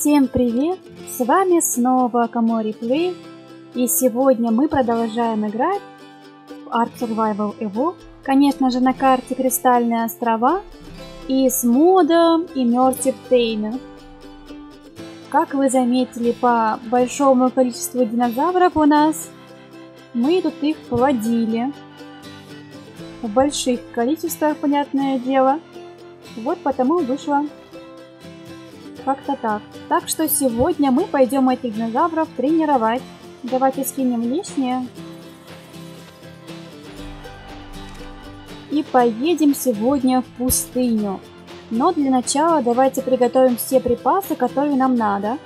Всем привет! С вами снова Камори Плей, и сегодня мы продолжаем играть в Ark Survival Evo, конечно же на карте Кристальные острова, и с модом Immersive Pain. Как вы заметили по большому количеству динозавров у нас, мы тут их плодили. В больших количествах, понятное дело. Вот потому вышло как-то так. Так что сегодня мы пойдем этих динозавров тренировать. Давайте скинем лишнее. И поедем сегодня в пустыню. Но для начала давайте приготовим все припасы, которые нам надо.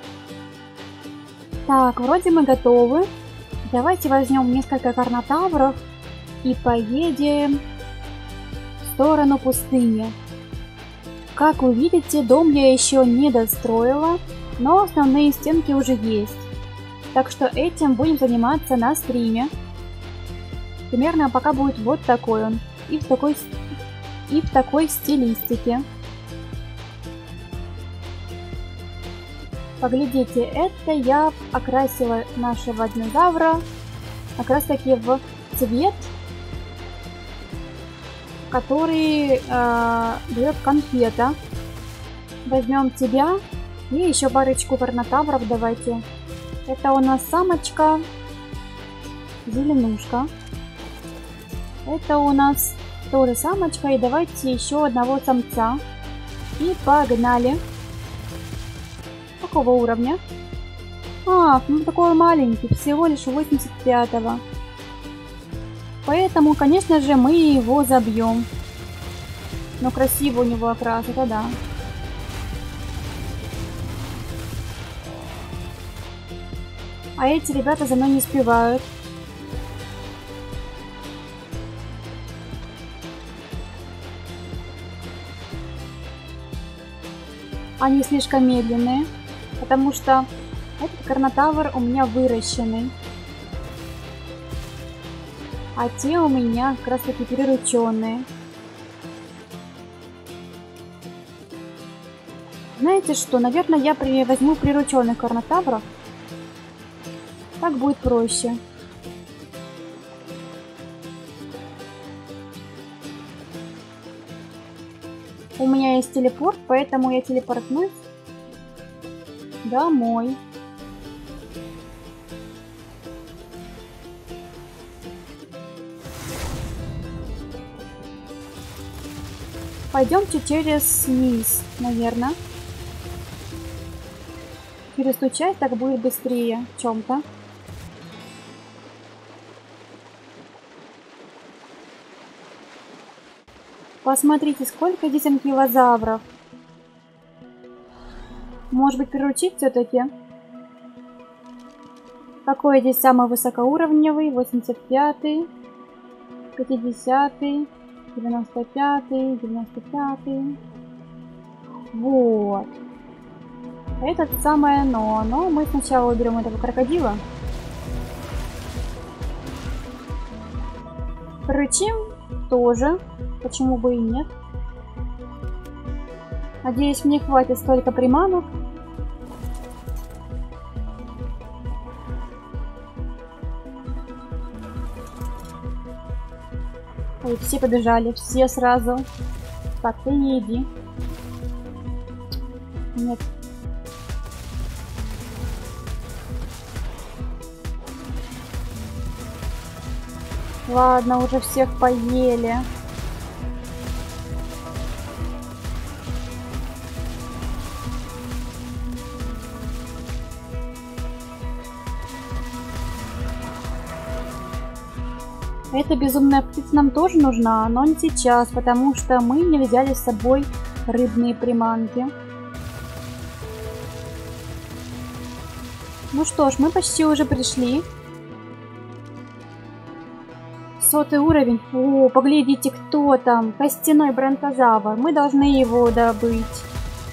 Так, вроде мы готовы. Давайте возьмем несколько карнотавров и поедем в сторону пустыни. Как вы видите, дом я еще не достроила, но основные стенки уже есть. Так что этим будем заниматься на стриме. Примерно пока будет вот такой он. И в такой, и в такой стилистике. Поглядите, это я окрасила нашего динозавра как раз таки в цвет который э, дает конфета. Возьмем тебя и еще парочку карнотавров давайте. Это у нас самочка, зеленушка. Это у нас тоже самочка. И давайте еще одного самца. И погнали. Какого уровня? А, ну такой маленький, всего лишь 85 -го. Поэтому, конечно же, мы его забьем. Но красиво у него окрас, это да. А эти ребята за мной не успевают. Они слишком медленные, потому что этот карнотавр у меня выращенный а те у меня как раз таки прирученные. Знаете что, наверное, я при... возьму прирученных карнотавров. Так будет проще. У меня есть телепорт, поэтому я телепортнусь домой. Пойдемте через низ, наверное. Через ту часть так будет быстрее в чем-то. Посмотрите, сколько здесь анкилозавров. Может быть, приручить все-таки? Какой здесь самый высокоуровневый? 85-й, 50-й. 95, 95. Вот. Этот самое но. Но мы сначала уберем этого крокодила. Рычим тоже. Почему бы и нет. Надеюсь, мне хватит столько приманок. Ой, все побежали, все сразу. Так, ты не иди. Нет. Ладно, уже всех поели. Эта безумная птица нам тоже нужна, но не сейчас, потому что мы не взяли с собой рыбные приманки. Ну что ж, мы почти уже пришли. Сотый уровень. О, поглядите, кто там. Костяной бронтозавр. Мы должны его добыть.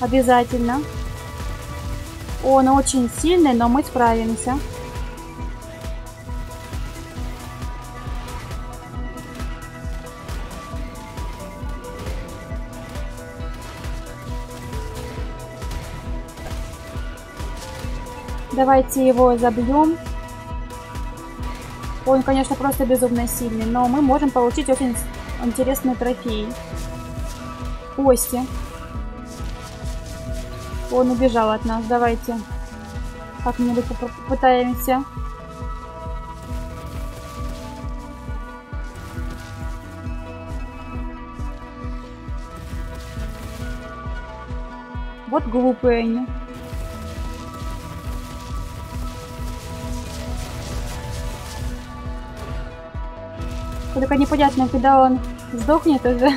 Обязательно. Он очень сильный, но мы справимся. Давайте его забьем. Он, конечно, просто безумно сильный, но мы можем получить очень интересные трофеи. Кости. Он убежал от нас. Давайте как-нибудь попытаемся. Вот глупые они. Только непонятно, когда он сдохнет уже.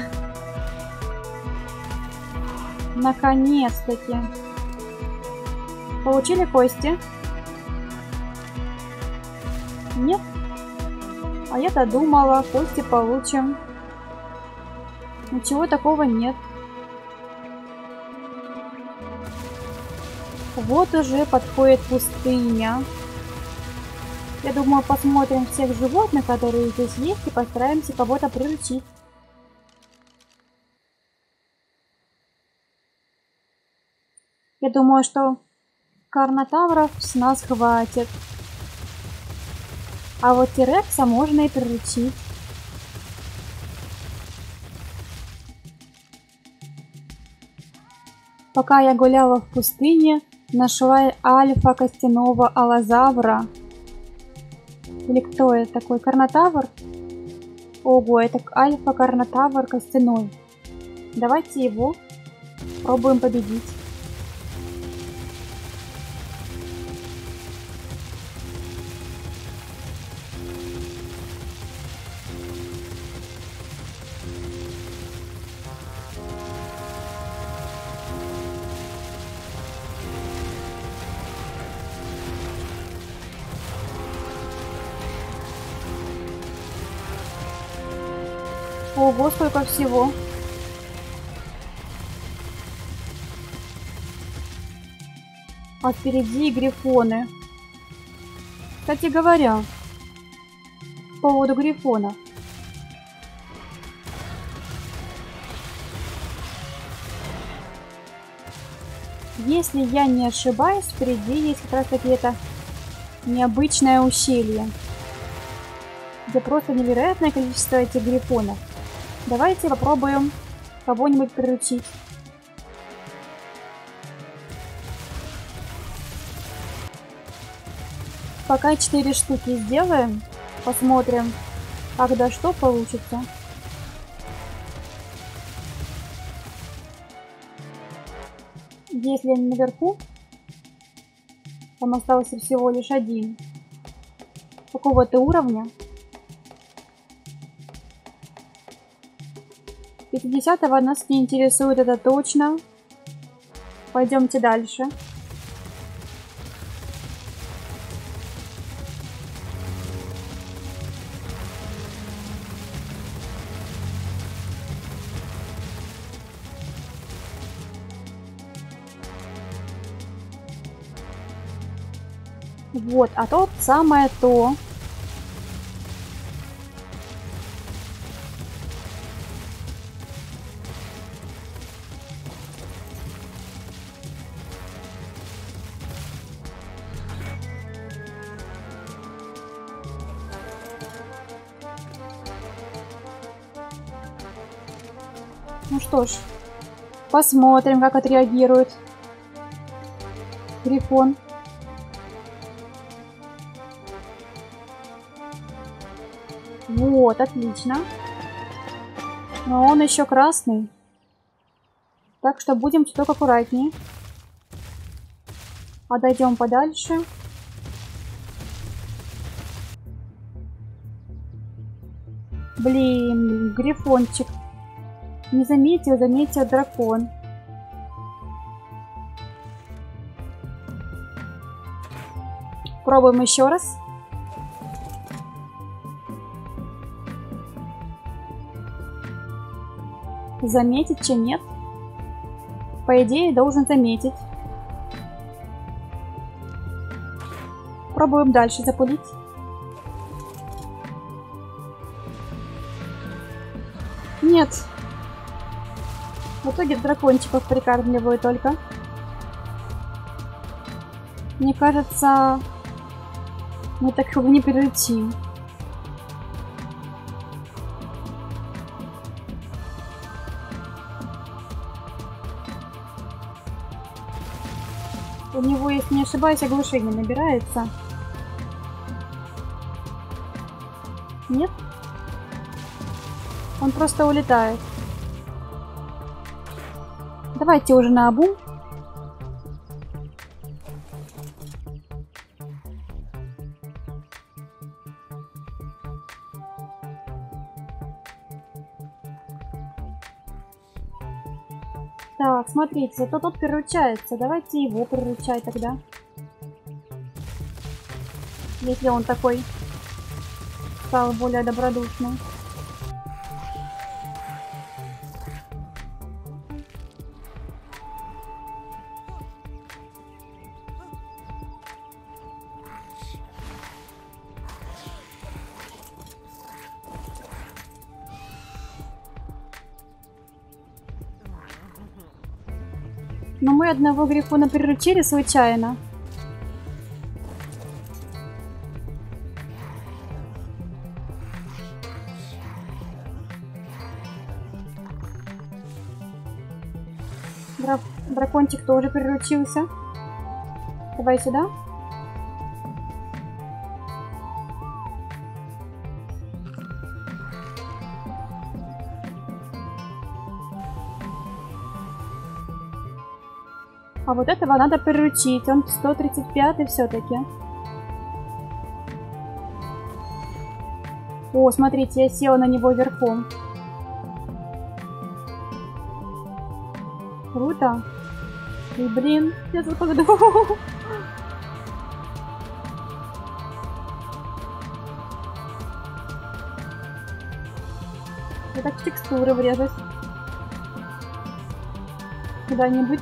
Наконец-таки. Получили кости? Нет? А я-то думала, кости получим. Ничего такого нет. Вот уже подходит пустыня. Я думаю, посмотрим всех животных, которые здесь есть, и постараемся кого-то приручить. Я думаю, что карнотавров с нас хватит. А вот Тирекса можно и приручить. Пока я гуляла в пустыне, нашла альфа костяного алазавра. Или кто это такой? Карнотавр? Ого, это альфа-карнотавр костяной. Давайте его пробуем победить. Ого, сколько всего. А впереди грифоны. Кстати говоря, по поводу грифона. Если я не ошибаюсь, впереди есть как раз таки это необычное ущелье, где просто невероятное количество этих грифонов. Давайте попробуем кого-нибудь приручить. Пока 4 штуки сделаем, посмотрим, когда что получится. Если они наверху, там остался всего лишь один какого-то уровня, 50-го нас не интересует, это точно. Пойдемте дальше. Вот, а тут самое то. Посмотрим, как отреагирует Грифон. Вот, отлично. Но он еще красный. Так что будем чуток аккуратнее. Отойдем подальше. Блин, грифончик. Не заметил, заметил дракон. Пробуем еще раз. Заметить, че нет? По идее, должен заметить. Пробуем дальше запулить. Нет, итоге дракончиков прикармливаю только. Мне кажется, мы так его не прилетим. У него, если не ошибаюсь, оглушение набирается. Нет? Он просто улетает. Давайте уже на обум. Так, смотрите, зато тот приручается. Давайте его приручать тогда. Если он такой стал более добродушным. Но мы одного грифона приручили случайно. Дра дракончик тоже приручился. Давай сюда. Вот этого надо приручить. Он 135 все-таки. О, смотрите, я села на него верхом. Круто. И блин, я тут погду. Я так в текстуры врежусь. Куда-нибудь.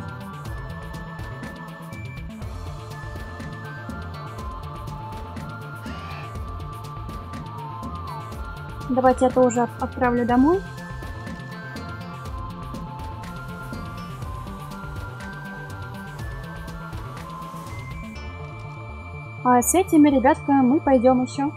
Давайте я тоже отправлю домой. А с этими ребятками мы пойдем еще.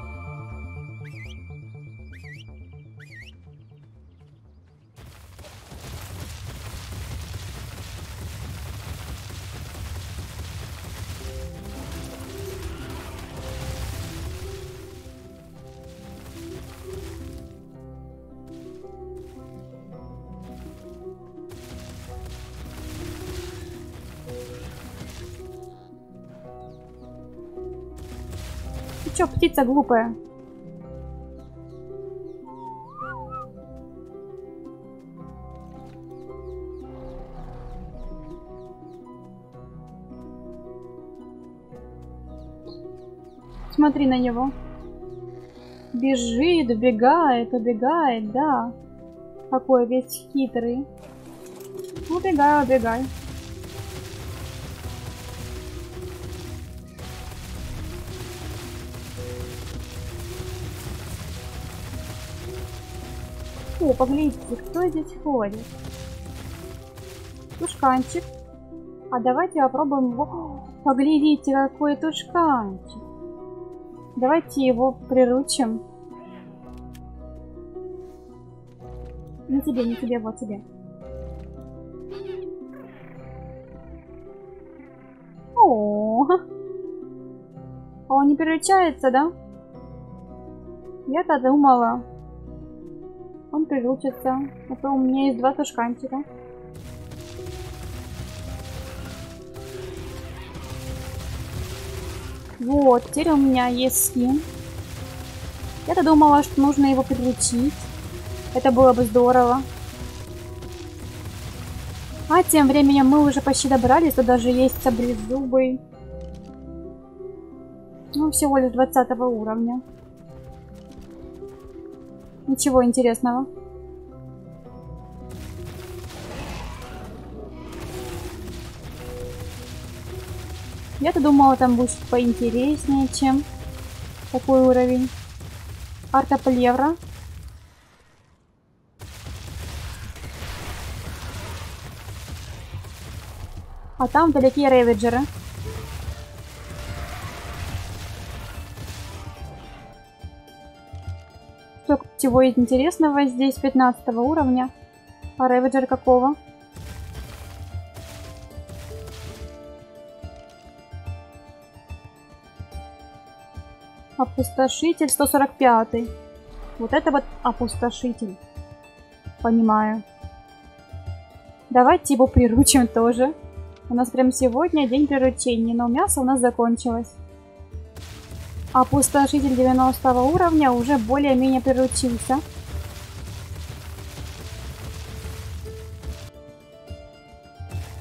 Чё, птица глупая? Смотри на него. Бежит, убегает, убегает, да. Какой весь хитрый. Убегай, убегай. О, поглядите, кто здесь ходит. Тушканчик. А давайте попробуем его... О, поглядите, какой тушканчик. Давайте его приручим. Не тебе, не тебе, вот тебе. О, а он не приручается, да? Я-то думала. Он приручится. А то у меня есть два тушканчика. Вот, теперь у меня есть скин. Я-то думала, что нужно его приручить. Это было бы здорово. А тем временем мы уже почти добрались. Тут даже есть саблезубый. Ну, всего лишь 20 уровня. Ничего интересного. Я-то думала, там будет поинтереснее, чем такой уровень. Артоплевра. А там вдалеке рейведжеры. Всего интересного здесь 15 уровня. А Ревиджер какого? Опустошитель 145. Вот это вот опустошитель. Понимаю. Давайте его приручим тоже. У нас прям сегодня день приручения, но мясо у нас закончилось. Опустошитель 90 уровня уже более-менее приручился.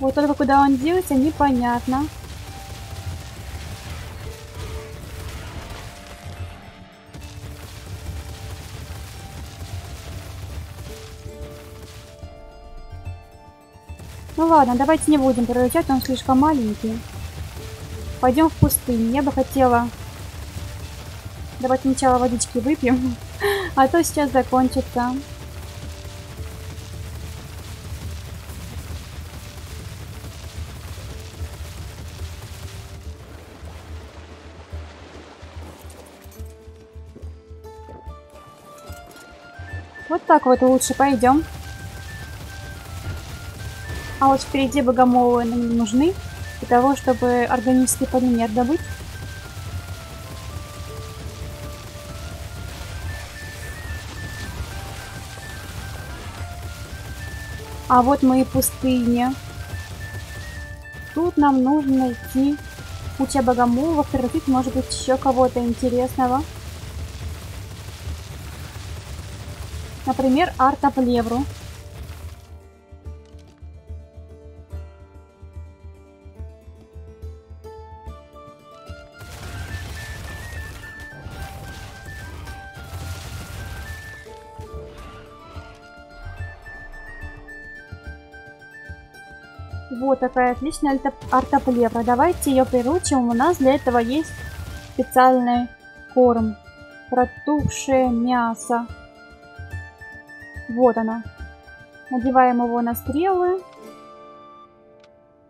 Вот только куда он делся, непонятно. Ну ладно, давайте не будем приручать, он слишком маленький. Пойдем в пустыню. Я бы хотела... Давайте сначала водички выпьем, а то сейчас закончится. Вот так вот лучше пойдем. А вот впереди богомолы нам нужны для того, чтобы органический полимер добыть. А вот мои пустыни. Тут нам нужно найти куча богомолов, превратить, может быть, еще кого-то интересного. Например, Артоплевру. Вот такая отличная артоплевра. Давайте ее приручим. У нас для этого есть специальный корм. Протухшее мясо. Вот она. Надеваем его на стрелы.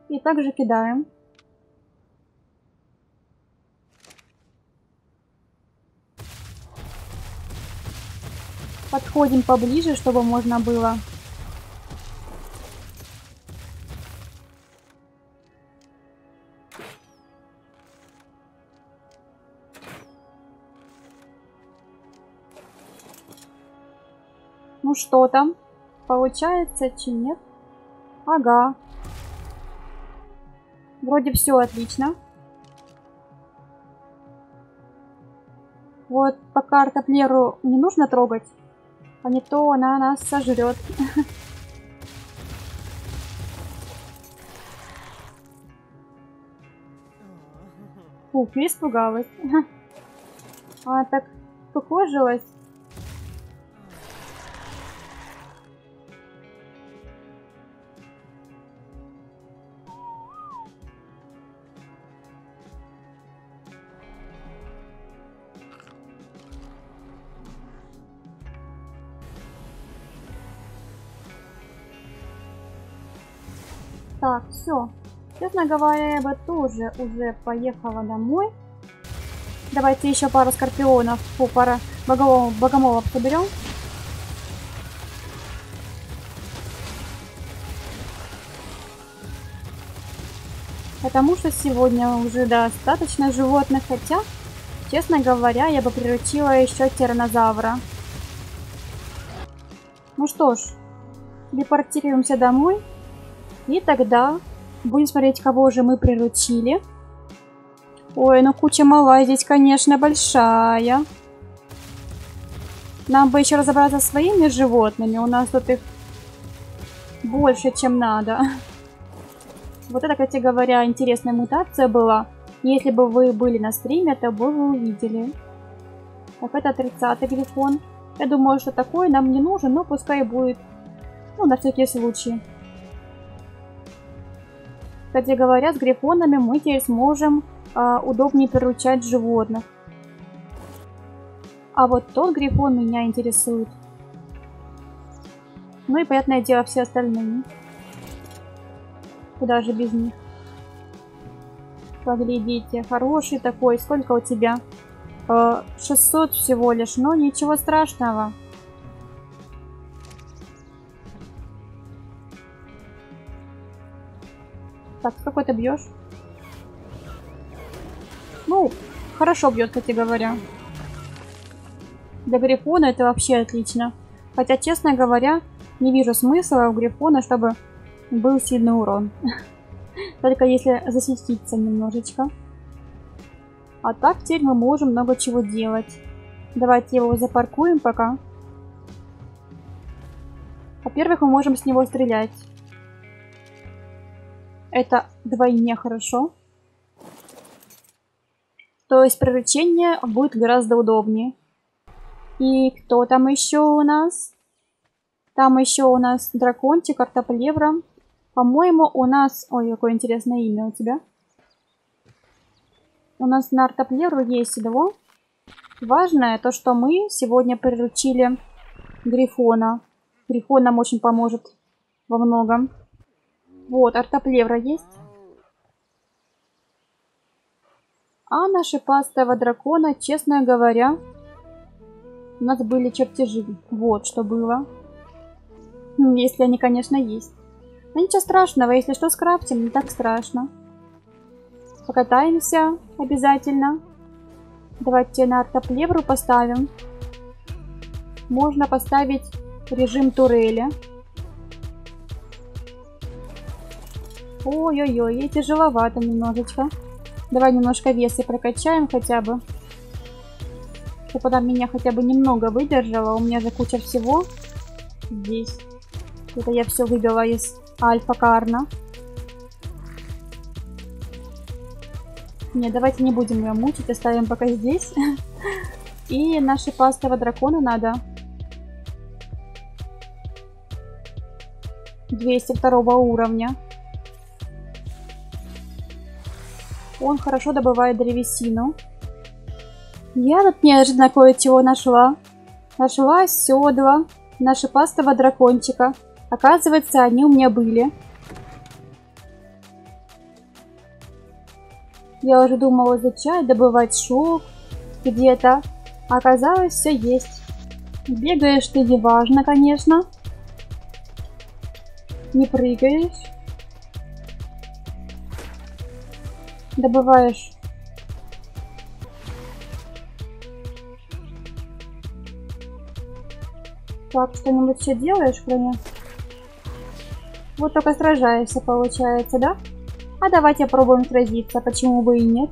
И также кидаем. Подходим поближе, чтобы можно было Ну что там? Получается, чи нет? Ага. Вроде все отлично. Вот пока артоплеру не нужно трогать, а не то она нас сожрет. Фу, испугалась. А так покожилась. Все. Честно говоря, я бы тоже уже поехала домой. Давайте еще пару скорпионов, фу, пара богомолов, богомолов соберем. Потому что сегодня уже достаточно животных, хотя, честно говоря, я бы приручила еще тиранозавра. Ну что ж, депортируемся домой. И тогда будем смотреть, кого же мы приручили. Ой, ну куча мала здесь, конечно, большая. Нам бы еще разобраться со своими животными. У нас тут их больше, чем надо. Вот это, кстати говоря, интересная мутация была. Если бы вы были на стриме, то бы вы увидели. Так, это 30-й грифон. Я думаю, что такой нам не нужен, но пускай будет. Ну, на всякий случай. Кстати говоря, с грифонами мы теперь сможем э, удобнее приручать животных. А вот тот грифон меня интересует. Ну и, понятное дело, все остальные. Куда же без них? Поглядите, хороший такой. Сколько у тебя? Э, 600 всего лишь, но ничего страшного. Сколько ты бьешь? Ну, хорошо бьет, кстати говоря. Для Грифона это вообще отлично. Хотя, честно говоря, не вижу смысла у Грифона, чтобы был сильный урон. Только если защититься немножечко. А так теперь мы можем много чего делать. Давайте его запаркуем пока. Во-первых, мы можем с него стрелять. Это двойне хорошо. То есть приручение будет гораздо удобнее. И кто там еще у нас? Там еще у нас дракончик, артоплевра. По-моему, у нас... Ой, какое интересное имя у тебя. У нас на артоплевру есть его. Важное то, что мы сегодня приручили Грифона. Грифон нам очень поможет во многом. Вот, артоплевра есть. А наши пастого дракона, честно говоря, у нас были чертежи. Вот что было. Если они, конечно, есть. Но ничего страшного, если что скрафтим, не так страшно. Покатаемся обязательно. Давайте на артоплевру поставим. Можно поставить режим турели. Ой-ой-ой, ей тяжеловато немножечко. Давай немножко веса прокачаем хотя бы. Чтобы она меня хотя бы немного выдержала. У меня же куча всего здесь. Это я все выбила из альфа-карна. Не, давайте не будем ее мучить, оставим пока здесь. И наши пастого дракона надо 202 уровня. Он хорошо добывает древесину. Я тут неожиданно кое-чего нашла. Нашла седла нашего пастого дракончика. Оказывается, они у меня были. Я уже думала изучать, добывать шелк где-то. Оказалось, все есть. Бегаешь ты неважно, конечно. Не прыгаешь. Добываешь Так, что-нибудь все делаешь, кроме... Вот только сражаешься, получается, да? А давайте попробуем сразиться, почему бы и нет.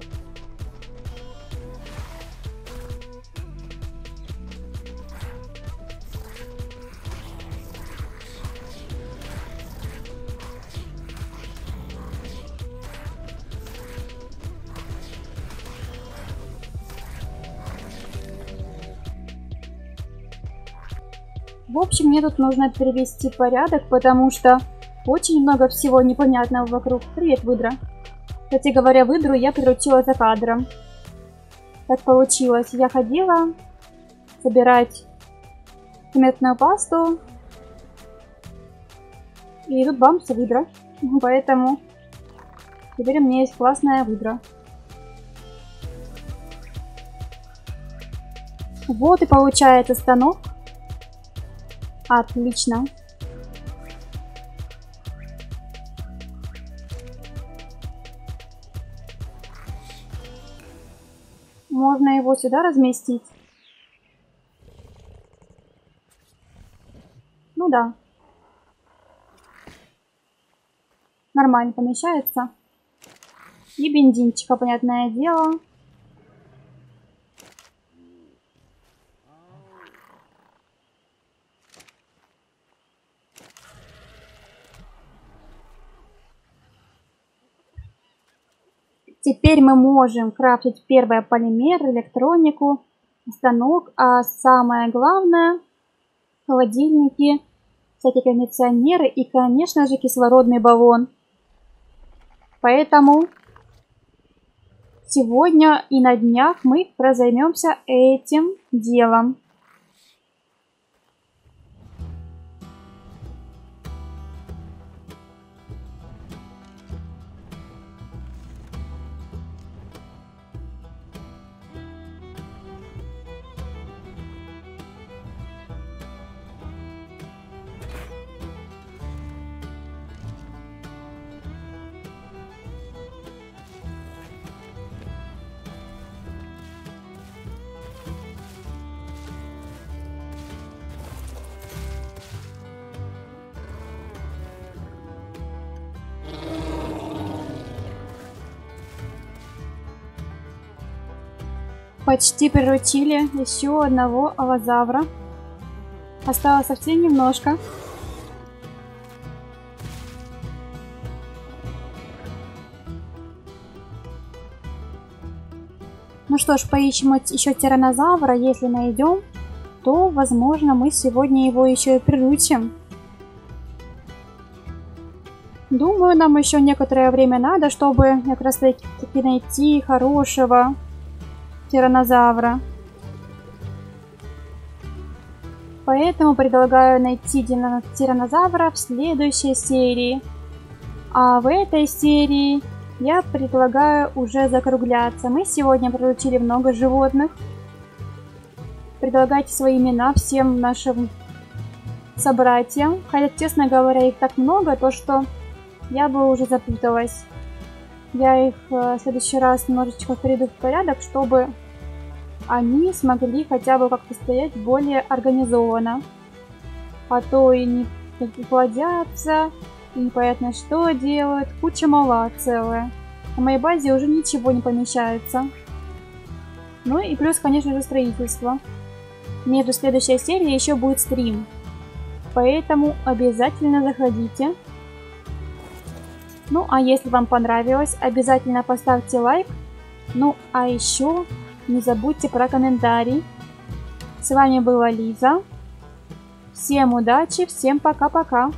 Общем, мне тут нужно перевести порядок, потому что очень много всего непонятного вокруг. Привет, выдра. Кстати говоря, выдру я приручила за кадром. Так получилось. Я ходила собирать цементную пасту. И тут бамс выдра. Поэтому теперь у меня есть классная выдра. Вот и получается станок. Отлично. Можно его сюда разместить. Ну да. Нормально помещается. И бензинчика, понятное дело. Теперь мы можем крафтить первое полимер, электронику, станок, а самое главное холодильники, всякие кондиционеры и, конечно же, кислородный баллон. Поэтому сегодня и на днях мы займемся этим делом. Почти приручили еще одного алазавра. Осталось совсем немножко. Ну что ж, поищем еще тиранозавра. Если найдем, то, возможно, мы сегодня его еще и приручим. Думаю, нам еще некоторое время надо, чтобы как раз таки найти хорошего тиранозавра. Поэтому предлагаю найти тиранозавра в следующей серии. А в этой серии я предлагаю уже закругляться. Мы сегодня приручили много животных. Предлагайте свои имена всем нашим собратьям. Хотя, честно говоря, их так много, то что я бы уже запуталась. Я их э, в следующий раз немножечко приведу в порядок, чтобы они смогли хотя бы как-то стоять более организованно. А то и не плодятся, и непонятно что делают, куча мала целая. На моей базе уже ничего не помещается. Ну и плюс, конечно же, строительство. Между следующей серией еще будет стрим. Поэтому обязательно заходите. Ну а если вам понравилось, обязательно поставьте лайк. Ну а еще не забудьте про комментарий. С вами была Лиза. Всем удачи, всем пока-пока.